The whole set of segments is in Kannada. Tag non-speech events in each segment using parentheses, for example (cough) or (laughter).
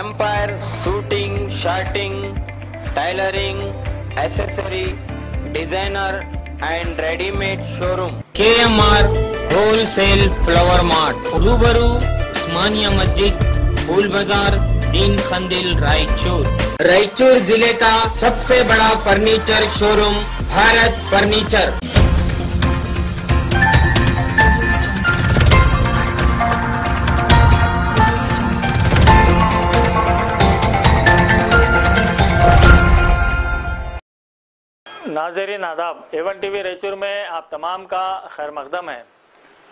Empire shooting shirting tailoring accessory designer and readymade showroom K M R wholesale flower mart रूबरू उस्मानिया मस्जिद फूल बाज़ार दीन खंदिल रायचूर रायचूर ज़िले का सबसे बड़ा फर्नीचर शोरूम भारत फर्नीचर नाजरीन आदाब एवन टी वी रायचूर में आप तमाम का खैर मकदम है।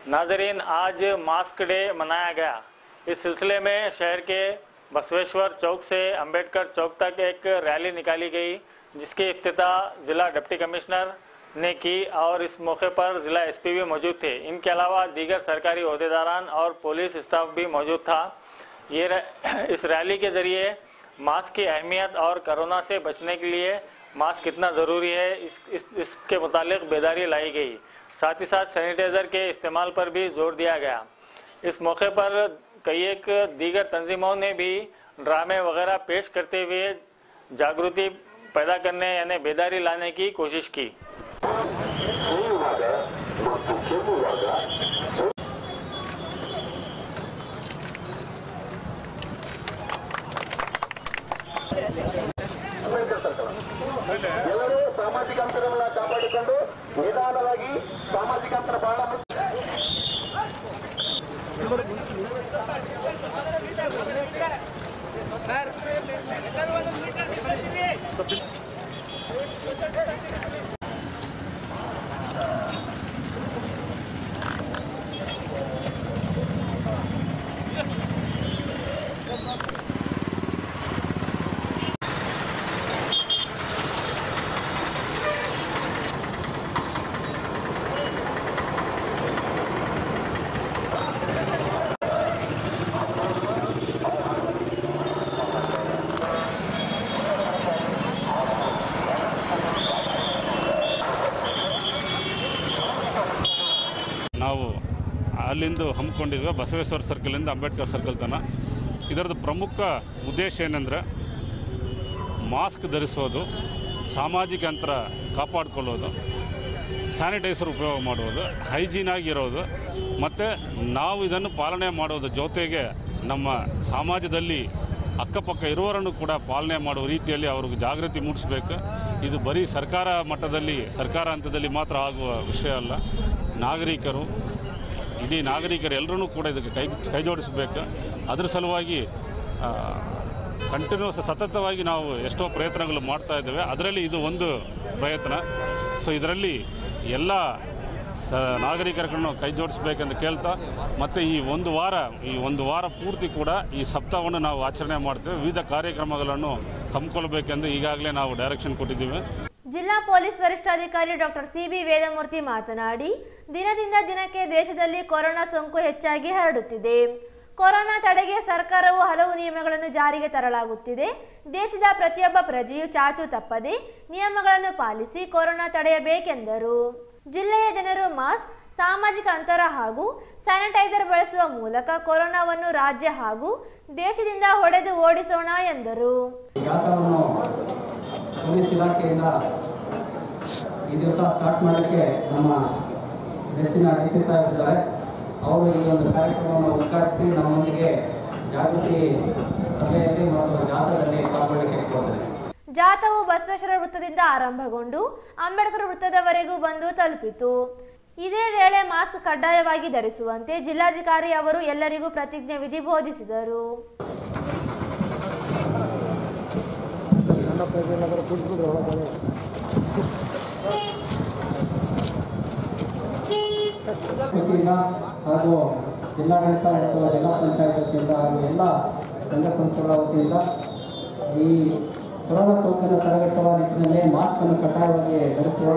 नाजरीन, आज मास्क डे मनाया गया। इस सिलसिले में शहर के बसवेश्वर चौक से अंबेडकर चौक तक एक रैली निकाली गई, जिसकी इफ्तिताह ज़िला डिप्टी कमिश्नर ने की और इस मौके पर ज़िला एसपी भी मौजूद थे। इनके अलावा दीगर सरकारी अहदेदारान और पुलिस स्टाफ भी मौजूद था। ये (clears throat) इस रैली के ज़रिए मास्क की अहमियत और कोरोना से बचने के लिए मास्क कितना ज़रूरी है इस, इस इसके मुतालिक बेदारी लाई गई। साथ ही साथ सैनिटाइज़र के इस्तेमाल पर भी ज़ोर दिया गया। इस मौके पर कई एक दीगर तंजीमों ने भी ड्रामे वगैरह पेश करते हुए जागृति पैदा करने यानी बेदारी लाने की कोशिश की। ಎಲ್ಲರೂ ಸಾಮಾಜಿಕ ಅಂತರವನ್ನ ಕಾಪಾಡಿಕೊಂಡು ನಿಧಾನವಾಗಿ ಸಾಮಾಜಿಕ ಅಂತರ ಬಹಳ ಮುಖ್ಯ ಅಲ್ಲಿಂದ ಹಮ್ಮಿಕೊಂಡಿದ್ವಿ ಬಸವೇಶ್ವರ ಸರ್ಕಲಿಂದ ಅಂಬೇಡ್ಕರ್ ಸರ್ಕಲ್ ತನಕ ಇದರದ್ದು ಪ್ರಮುಖ ಉದ್ದೇಶ ಏನಂದರೆ ಮಾಸ್ಕ್ ಧರಿಸೋದು, ಸಾಮಾಜಿಕ ಅಂತರ ಕಾಪಾಡಿಕೊಳ್ಳೋದು, ಸ್ಯಾನಿಟೈಸರ್ ಉಪಯೋಗ ಮಾಡೋದು ಹೈಜೀನ್ ಆಗಿರೋದು, ಮತ್ತು ನಾವು ಇದನ್ನು ಪಾಲನೆ ಮಾಡೋದು ಜೊತೆಗೆ ನಮ್ಮ ಸಮಾಜದಲ್ಲಿ ಅಕ್ಕಪಕ್ಕ ಇರುವವರನ್ನು ಕೂಡ ಪಾಲನೆ ಮಾಡುವ ರೀತಿಯಲ್ಲಿ ಅವ್ರಿಗೆ ಜಾಗೃತಿ ಮೂಡಿಸಬೇಕು. ಇದು ಬರೀ ಸರ್ಕಾರ ಮಟ್ಟದಲ್ಲಿ, ಸರ್ಕಾರ ಹಂತದಲ್ಲಿ ಮಾತ್ರ ಆಗುವ ವಿಷಯ ಅಲ್ಲ. ನಾಗರಿಕರು ಇಡೀ ನಾಗರಿಕರು ಎಲ್ಲರೂ ಕೂಡ ಇದಕ್ಕೆ ಕೈ ಕೈ ಜೋಡಿಸಬೇಕು. ಅದ್ರ ಸಲುವಾಗಿ ಕಂಟಿನ್ಯೂಸ್ ಸತತವಾಗಿ ನಾವು ಎಷ್ಟೋ ಪ್ರಯತ್ನಗಳು ಮಾಡ್ತಾ ಇದ್ದೇವೆ. ಅದರಲ್ಲಿ ಇದು ಒಂದು ಪ್ರಯತ್ನ. ಸೊ ಇದರಲ್ಲಿ ಎಲ್ಲ ಸ, ನಾಗರಿಕರನ್ನು ಕೈ ಜೋಡಿಸ್ಬೇಕೆಂದು ಕೇಳ್ತಾ, ಮತ್ತು ಈ ಒಂದು ವಾರ, ಈ ಒಂದು ವಾರ ಪೂರ್ತಿ ಕೂಡ ಈ ಸಪ್ತಾಹವನ್ನು ನಾವು ಆಚರಣೆ ಮಾಡ್ತೇವೆ. ವಿವಿಧ ಕಾರ್ಯಕ್ರಮಗಳನ್ನು ಹಮ್ಮಿಕೊಳ್ಬೇಕೆಂದು ಈಗಾಗಲೇ ನಾವು ಡೈರೆಕ್ಷನ್ ಕೊಟ್ಟಿದ್ದೀವಿ. ಜಿಲ್ಲಾ ಪೊಲೀಸ್ ವರಿಷ್ಠಾಧಿಕಾರಿ ಡಾಕ್ಟರ್ ಸಿಬಿ ವೇದಮೂರ್ತಿ ಮಾತನಾಡಿ, ದಿನದಿಂದ ದಿನಕ್ಕೆ ದೇಶದಲ್ಲಿ ಕೊರೋನಾ ಸೋಂಕು ಹೆಚ್ಚಾಗಿ ಹರಡುತ್ತಿದೆ. ಕೊರೋನಾ ತಡೆಗೆ ಸರ್ಕಾರವು ಹಲವು ನಿಯಮಗಳನ್ನು ಜಾರಿಗೆ ತರಲಾಗುತ್ತಿದೆ. ದೇಶದ ಪ್ರತಿಯೊಬ್ಬ ಪ್ರಜೆಯು ಚಾಚು ತಪ್ಪದೆ ನಿಯಮಗಳನ್ನು ಪಾಲಿಸಿ ಕೊರೋನಾ ತಡೆಯಬೇಕೆಂದರು. ಜಿಲ್ಲೆಯ ಜನರು ಮಾಸ್ಕ್, ಸಾಮಾಜಿಕ ಅಂತರ ಹಾಗೂ ಸ್ಯಾನಿಟೈಸರ್ ಬಳಸುವ ಮೂಲಕ ಕೊರೋನಾವನ್ನು ರಾಜ್ಯ ಹಾಗೂ ದೇಶದಿಂದ ಹೊಡೆದು ಓಡಿಸೋಣ ಎಂದರು. ಪೊಲೀಸ್ ಇಲಾಖೆಯಿಂದ ಈ ದಿವಸ ಸ್ಟಾರ್ಟ್ ಮಾಡೋಕ್ಕೆ ನಮ್ಮ ನೆಚ್ಚಿನ ಡಿ ಸಿ ಸಾಹೇಬ್ ಇದ್ದಾರೆ. ಅವರು ಈ ಒಂದು ಕಾರ್ಯಕ್ರಮವನ್ನು ಉದ್ಘಾಟಿಸಿ ನಮ್ಮೊಂದಿಗೆ ಜಾಗೃತಿ ಸಭೆಯಲ್ಲಿ ಮತ್ತು ಜಾಥಾದಲ್ಲಿ ಪಾಲ್ಗೊಳ್ಳಲಿಕ್ಕೆ ಹೋದರೆ ಜಾಥಾವು ಬಸವೇಶ್ವರ ವೃತ್ತದಿಂದ ಆರಂಭಗೊಂಡು ಅಂಬೇಡ್ಕರ್ ವೃತ್ತದವರೆಗೂ ಬಂದು ತಲುಪಿತು. ಇದೇ ವೇಳೆ ಮಾಸ್ಕ್ ಕಡ್ಡಾಯವಾಗಿ ಧರಿಸುವಂತೆ ಜಿಲ್ಲಾಧಿಕಾರಿ ಅವರು ಎಲ್ಲರಿಗೂ ಪ್ರತಿಜ್ಞೆ ವಿಧಿ ಬೋಧಿಸಿದರು. ವತಿಯಿಂದ ಹಾಗೂ ಜಿಲ್ಲಾಡಳಿತ ಮತ್ತು ಜಿಲ್ಲಾ ಪಂಚಾಯತ್ ವತಿಯಿಂದ ಹಾಗೂ ಎಲ್ಲ ಸಂಘ ಸಂಸ್ಥೆಗಳ ವತಿಯಿಂದ ಈ ಕೊರೋನಾ ಸೋಂಕನ್ನು ತಡೆಗಟ್ಟುವ ನಿಟ್ಟಿನಲ್ಲಿ ಮಾಸ್ಕ್ ಅನ್ನು ಕಡ್ಡಾಯವಾಗಿ ಧರಿಸುವ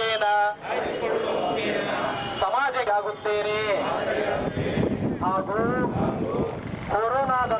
ಮುಖೇನ ಸಮಾಜಗಾಗುತ್ತೇನೆ ಹಾಗೂ ಕೊರೋನಾದ